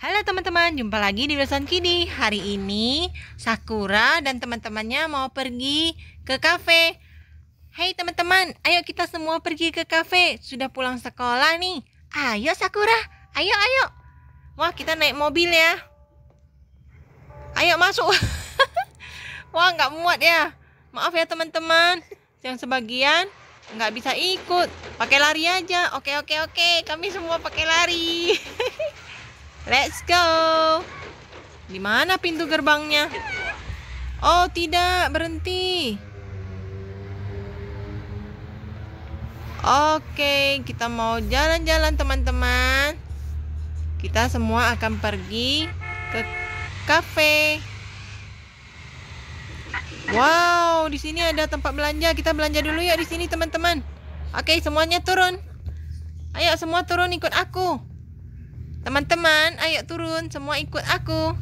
Halo teman-teman, jumpa lagi di Wilson Kidi. Hari ini Sakura dan teman-temannya mau pergi ke kafe. Hei teman-teman, ayo kita semua pergi ke kafe. Sudah pulang sekolah nih. Ayo Sakura, ayo ayo. Wah kita naik mobil ya. Ayo masuk. Wah nggak muat ya. Maaf ya teman-teman. Yang sebagian nggak bisa ikut. Pakai lari aja. Oke oke oke. Kami semua pakai lari. Let's go. Di mana pintu gerbangnya? Oh, tidak, berhenti. Oke, kita mau jalan-jalan teman-teman. Kita semua akan pergi ke kafe. Wow, di sini ada tempat belanja. Kita belanja dulu ya di sini teman-teman. Oke, semuanya turun. Ayo semua turun ikut aku. Teman-teman, ayo turun, semua ikut aku.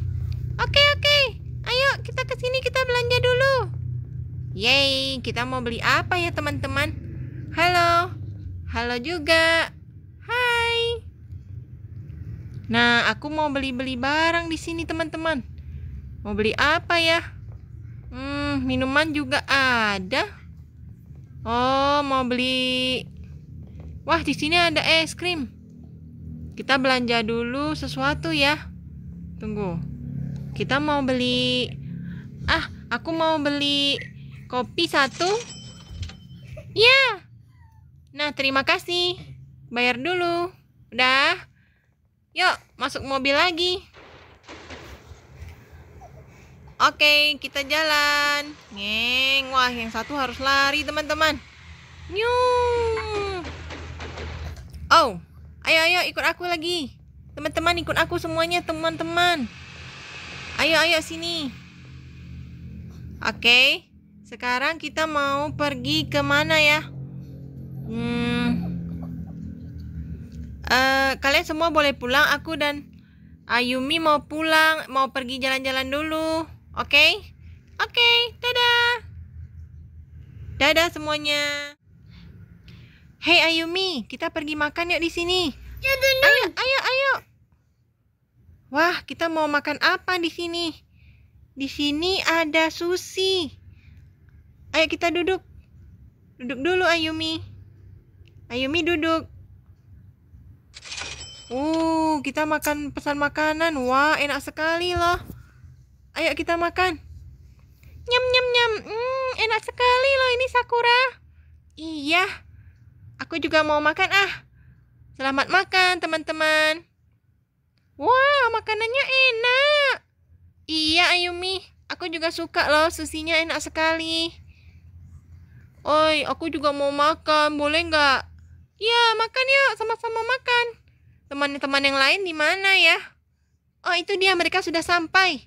Oke, oke. Ayo kita ke sini kita belanja dulu. Yeay, kita mau beli apa ya, teman-teman? Halo. Halo juga. Hai. Nah, aku mau beli-beli barang di sini, teman-teman. Mau beli apa ya? Hmm, minuman juga ada. Oh, mau beli Wah, di sini ada es krim. Kita belanja dulu sesuatu ya. Tunggu. Kita mau beli Ah, aku mau beli kopi satu. Ya. Nah, terima kasih. Bayar dulu. Udah. Yuk, masuk mobil lagi. Oke, kita jalan. Ngeng, wah yang satu harus lari teman-teman. Nyung. Oh, ayo ayo ikut aku lagi. Teman-teman ikut aku semuanya teman-teman. Ayo ayo sini. Oke, sekarang kita mau pergi ke mana ya? Hmm. Uh, kalian semua boleh pulang. Aku dan Ayumi mau pulang, mau pergi jalan-jalan dulu. Oke? Okay? Oke, okay, dadah. Dadah semuanya. Hei Ayumi, kita pergi makan yuk di sini. Ya, ayo, ayo, ayo. Wah, kita mau makan apa di sini? Di sini ada sushi. Ayo kita duduk. Duduk dulu Ayumi. Ayumi duduk. Uh, kita makan pesan makanan. Wah, enak sekali loh. Ayo kita makan. Nyam nyam nyam. Hmm, enak sekali loh ini Sakura. Iya. Aku juga mau makan ah. Selamat makan teman-teman. Wah, makanannya enak. Iya, Ayumi. Aku juga suka loh, susinya enak sekali. Oi, aku juga mau makan. Boleh nggak? Ya, makan yuk. Sama-sama makan. Teman-teman yang lain di mana ya? Oh, itu dia. Mereka sudah sampai.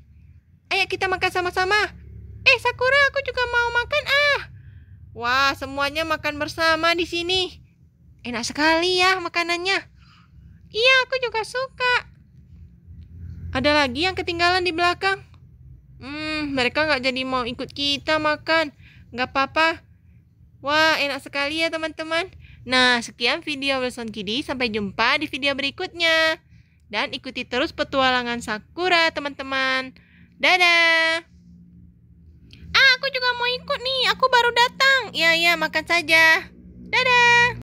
Ayo kita makan sama-sama. Eh, Sakura, aku juga mau makan ah. Wah, semuanya makan bersama di sini. Enak sekali ya makanannya. Iya, aku juga suka. Ada lagi yang ketinggalan di belakang. Hmm, mereka nggak jadi mau ikut kita makan. Nggak apa-apa. Wah, enak sekali ya teman-teman. Nah, sekian video Wilson Kidi. Sampai jumpa di video berikutnya. Dan ikuti terus petualangan Sakura, teman-teman. Dadah. Ah, aku juga mau ikut nih. Aku baru datang. Iya, iya, makan saja. Dadah.